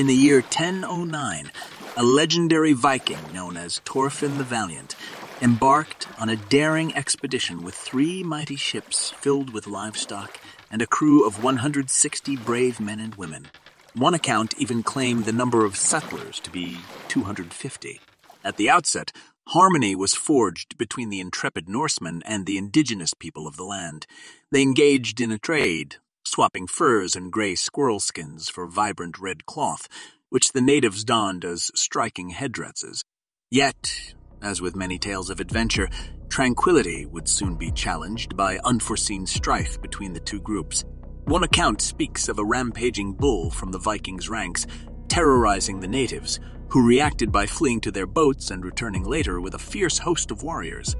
In the year 1009, a legendary Viking known as Thorfinn the Valiant embarked on a daring expedition with three mighty ships filled with livestock and a crew of 160 brave men and women. One account even claimed the number of settlers to be 250. At the outset, harmony was forged between the intrepid Norsemen and the indigenous people of the land. They engaged in a trade, swapping furs and gray squirrel skins for vibrant red cloth, which the natives donned as striking headdresses. Yet, as with many tales of adventure, tranquility would soon be challenged by unforeseen strife between the two groups. One account speaks of a rampaging bull from the Vikings' ranks terrorizing the natives, who reacted by fleeing to their boats and returning later with a fierce host of warriors.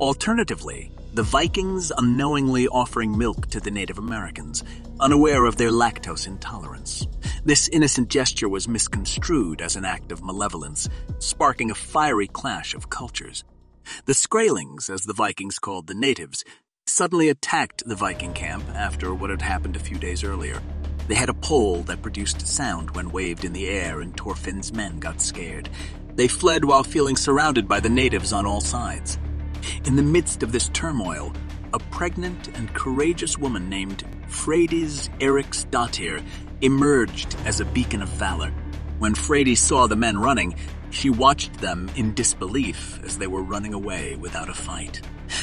Alternatively, the Vikings unknowingly offering milk to the Native Americans, unaware of their lactose intolerance. This innocent gesture was misconstrued as an act of malevolence, sparking a fiery clash of cultures. The Skraelings, as the Vikings called the natives, suddenly attacked the Viking camp after what had happened a few days earlier. They had a pole that produced sound when waved in the air, and Thorfinn's men got scared. They fled while feeling surrounded by the natives on all sides. In the midst of this turmoil, a pregnant and courageous woman named Freydis Eriksdottir emerged as a beacon of valor. When Freydis saw the men running, she watched them in disbelief as they were running away without a fight.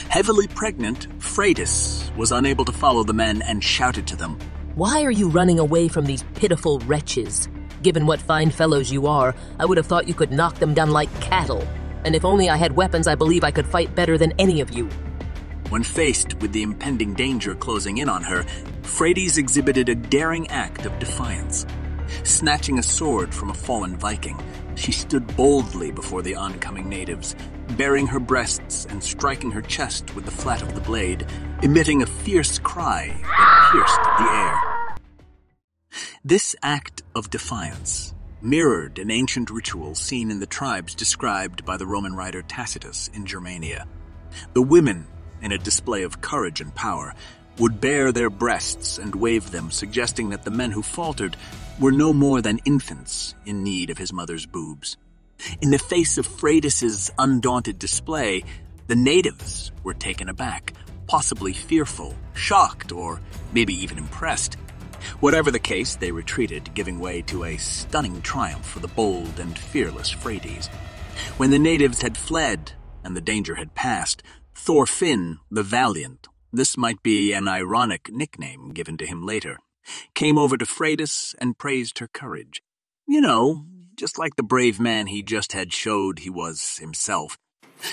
Heavily pregnant, Freydis was unable to follow the men and shouted to them, Why are you running away from these pitiful wretches? Given what fine fellows you are, I would have thought you could knock them down like cattle. And if only I had weapons, I believe I could fight better than any of you. When faced with the impending danger closing in on her, Freydis exhibited a daring act of defiance. Snatching a sword from a fallen Viking, she stood boldly before the oncoming natives, baring her breasts and striking her chest with the flat of the blade, emitting a fierce cry that pierced the air. This act of defiance mirrored an ancient ritual seen in the tribes described by the Roman writer Tacitus in Germania. The women, in a display of courage and power, would bare their breasts and wave them, suggesting that the men who faltered were no more than infants in need of his mother's boobs. In the face of Freydis's undaunted display, the natives were taken aback, possibly fearful, shocked, or maybe even impressed. Whatever the case, they retreated, giving way to a stunning triumph for the bold and fearless Freydis. When the natives had fled and the danger had passed, Thorfinn the Valiant, this might be an ironic nickname given to him later, came over to Freydis and praised her courage. You know, just like the brave man he just had showed he was himself.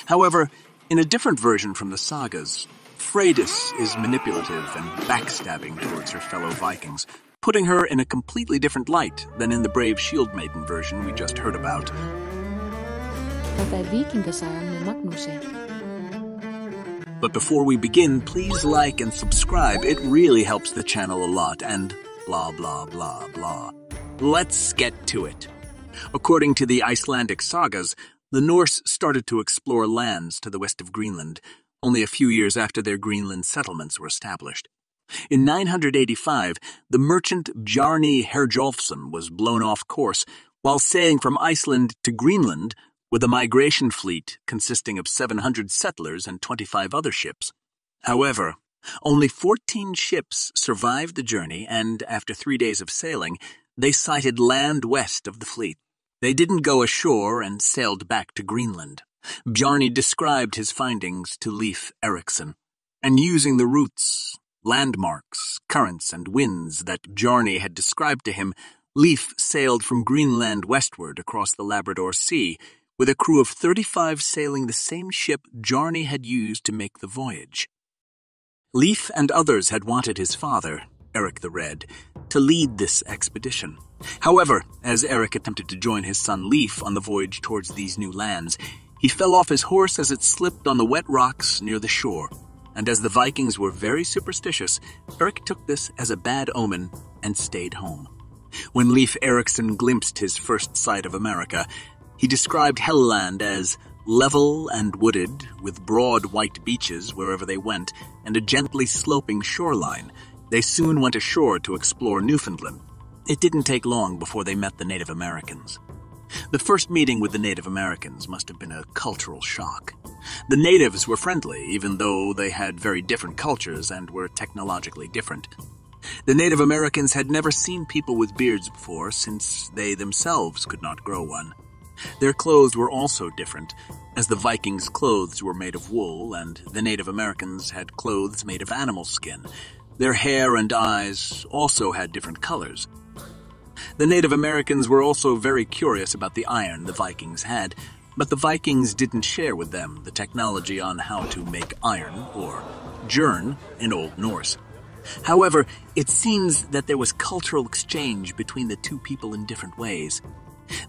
However, in a different version from the sagas, Freydis is manipulative and backstabbing towards her fellow Vikings, putting her in a completely different light than in the brave Shield Maiden version we just heard about. Þetta Víkingasagan með Magnúsi. But before we begin, please like and subscribe. It really helps the channel a lot, and blah blah blah blah. Let's get to it. According to the Icelandic sagas, the Norse started to explore lands to the west of Greenland, only a few years after their Greenland settlements were established. In 985, the merchant Bjarni Herjolfsson was blown off course while sailing from Iceland to Greenland with a migration fleet consisting of 700 settlers and 25 other ships. However, only 14 ships survived the journey, and after three days of sailing, they sighted land west of the fleet. They didn't go ashore and sailed back to Greenland. Bjarni described his findings to Leif Erikson, and using the routes, landmarks, currents, and winds that Bjarni had described to him, Leif sailed from Greenland westward across the Labrador Sea with a crew of 35 sailing the same ship Bjarni had used to make the voyage. Leif and others had wanted his father, Eric the Red, to lead this expedition. However, as Eric attempted to join his son Leif on the voyage towards these new lands, he fell off his horse as it slipped on the wet rocks near the shore, and as the Vikings were very superstitious, Eric took this as a bad omen and stayed home. When Leif Erikson glimpsed his first sight of America, he described Helluland as level and wooded, with broad white beaches wherever they went, and a gently sloping shoreline. They soon went ashore to explore Newfoundland. It didn't take long before they met the Native Americans. The first meeting with the Native Americans must have been a cultural shock. The natives were friendly, even though they had very different cultures and were technologically different. The Native Americans had never seen people with beards before, since they themselves could not grow one. Their clothes were also different, as the Vikings' clothes were made of wool, and the Native Americans had clothes made of animal skin. Their hair and eyes also had different colors. The Native Americans were also very curious about the iron the Vikings had, but the Vikings didn't share with them the technology on how to make iron, or jern in Old Norse. However, it seems that there was cultural exchange between the two people in different ways.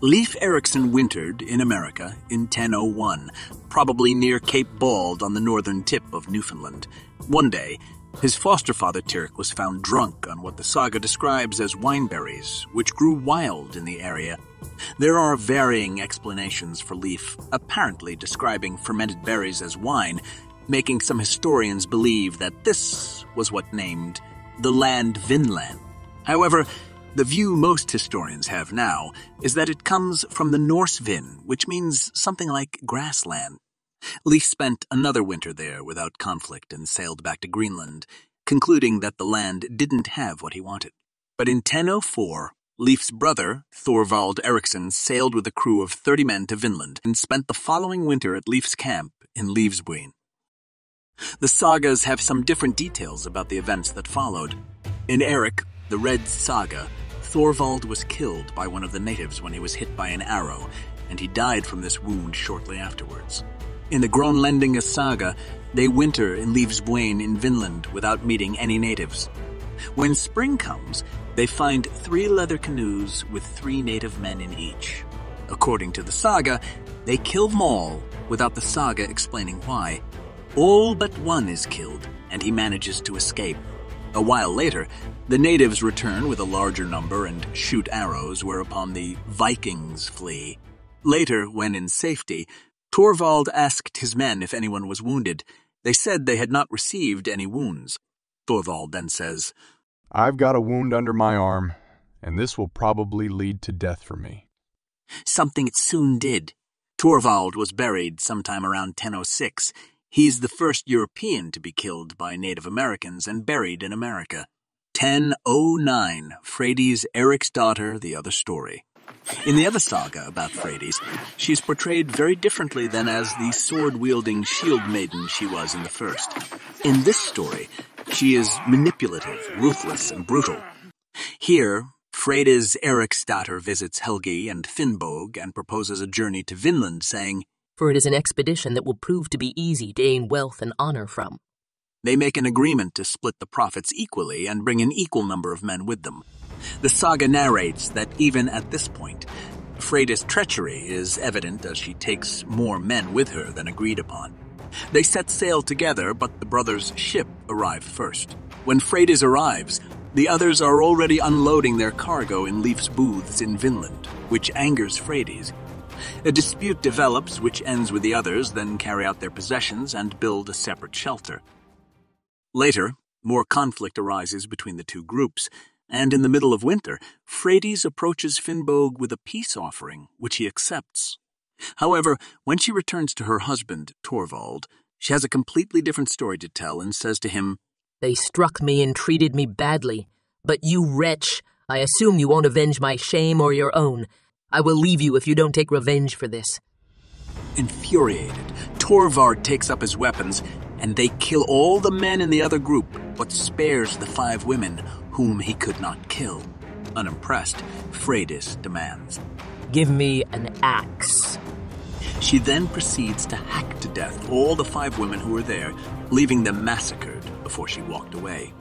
Leif Erikson wintered in America in 1001, probably near Cape Bauld on the northern tip of Newfoundland. One day, his foster father Tirk was found drunk on what the saga describes as wineberries, which grew wild in the area. There are varying explanations for Leif apparently describing fermented berries as wine, making some historians believe that this was what named the land Vinland. However, the view most historians have now is that it comes from the Norse Vin, which means something like grassland. Leif spent another winter there without conflict and sailed back to Greenland, concluding that the land didn't have what he wanted. But in 1004, Leif's brother, Thorvald Eriksson, sailed with a crew of 30 men to Vinland and spent the following winter at Leif's camp in Leifsbuin. The sagas have some different details about the events that followed. In Eric, the Red Saga, Thorvald was killed by one of the natives when he was hit by an arrow, and he died from this wound shortly afterwards. In the Gronlendinga saga, they winter in Leifsbuin in Vinland without meeting any natives. When spring comes, they find three leather canoes with three native men in each. According to the saga, they kill them all without the saga explaining why. All but one is killed, and he manages to escape. A while later, the natives return with a larger number and shoot arrows, whereupon the Vikings flee. Later, when in safety, Torvald asked his men if anyone was wounded. They said they had not received any wounds. Thorvald then says, I've got a wound under my arm, and this will probably lead to death for me. Something it soon did. Torvald was buried sometime around 1006. He's the first European to be killed by Native Americans and buried in America. 1009, Freydis Eric's Daughter, the other story. In the other saga about Freydis, she is portrayed very differently than as the sword-wielding shield maiden she was in the first. In this story, she is manipulative, ruthless, and brutal. Here, Freydis Eriksdatter visits Helgi and Finnbog and proposes a journey to Vinland, saying, For it is an expedition that will prove to be easy to gain wealth and honor from. They make an agreement to split the profits equally and bring an equal number of men with them. The saga narrates that even at this point, Freydis' treachery is evident as she takes more men with her than agreed upon. They set sail together, but the brothers' ship arrived first. When Freydis arrives, the others are already unloading their cargo in Leif's booths in Vinland, which angers Freydis. A dispute develops, which ends with the others then carry out their possessions and build a separate shelter. Later, more conflict arises between the two groups, and in the middle of winter, Freydis approaches Finnbog with a peace offering, which he accepts. However, when she returns to her husband, Torvald, she has a completely different story to tell and says to him, They struck me and treated me badly. But you wretch, I assume you won't avenge my shame or your own. I will leave you if you don't take revenge for this. Infuriated, Torvard takes up his weapons, and they kill all the men in the other group, but spares the five women whom he could not kill. Unimpressed, Freydis demands. Give me an axe. She then proceeds to hack to death all the five women who were there, leaving them massacred before she walked away.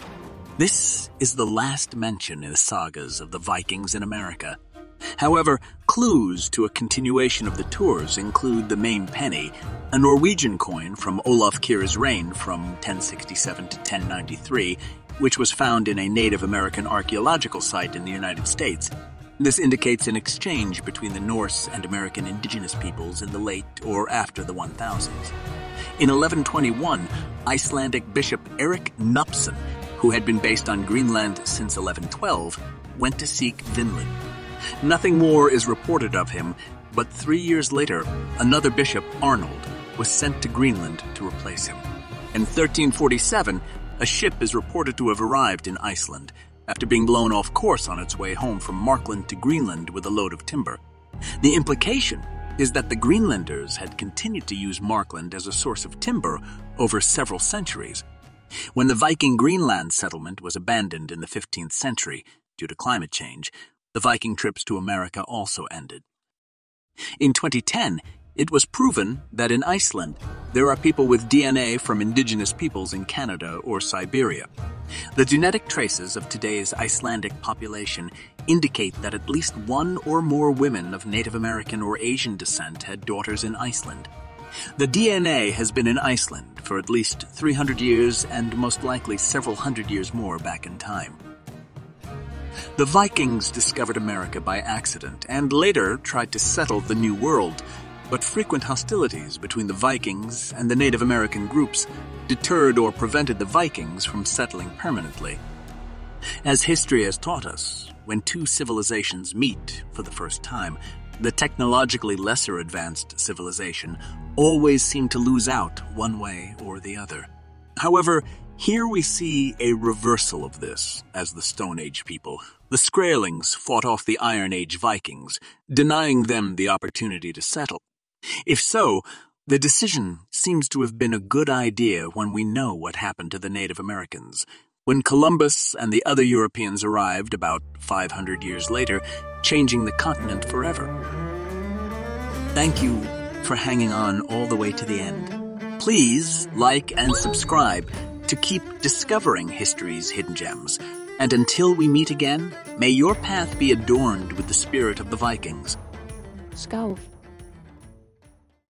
This is the last mention in the sagas of the Vikings in America. However, clues to a continuation of the tours include the Maine penny, a Norwegian coin from Olaf Kyrre's reign from 1067 to 1093, which was found in a Native American archaeological site in the United States. This indicates an exchange between the Norse and American indigenous peoples in the late or after the 1000s. In 1121, Icelandic Bishop Eric Gnupsson, who who had been based on Greenland since 1112, went to seek Vinland. Nothing more is reported of him, but three years later, another bishop, Arnold, was sent to Greenland to replace him. In 1347, a ship is reported to have arrived in Iceland after being blown off course on its way home from Markland to Greenland with a load of timber. The implication is that the Greenlanders had continued to use Markland as a source of timber over several centuries. When the Viking Greenland settlement was abandoned in the 15th century due to climate change, the Viking trips to America also ended. In 2010, it was proven that in Iceland, there are people with DNA from indigenous peoples in Canada or Siberia. The genetic traces of today's Icelandic population indicate that at least one or more women of Native American or Asian descent had daughters in Iceland. The DNA has been in Iceland for at least 300 years and most likely several hundred years more back in time. The Vikings discovered America by accident and later tried to settle the New World, but frequent hostilities between the Vikings and the Native American groups deterred or prevented the Vikings from settling permanently. As history has taught us, when two civilizations meet for the first time, the technologically lesser advanced civilization always seem to lose out one way or the other. However, here we see a reversal of this as the Stone Age people. The Skraelings fought off the Iron Age Vikings, denying them the opportunity to settle. If so, the decision seems to have been a good idea when we know what happened to the Native Americans. When Columbus and the other Europeans arrived about 500 years later, changing the continent forever. Thank you for hanging on all the way to the end. Please like and subscribe to keep discovering history's hidden gems. And until we meet again, may your path be adorned with the spirit of the Vikings. Skál.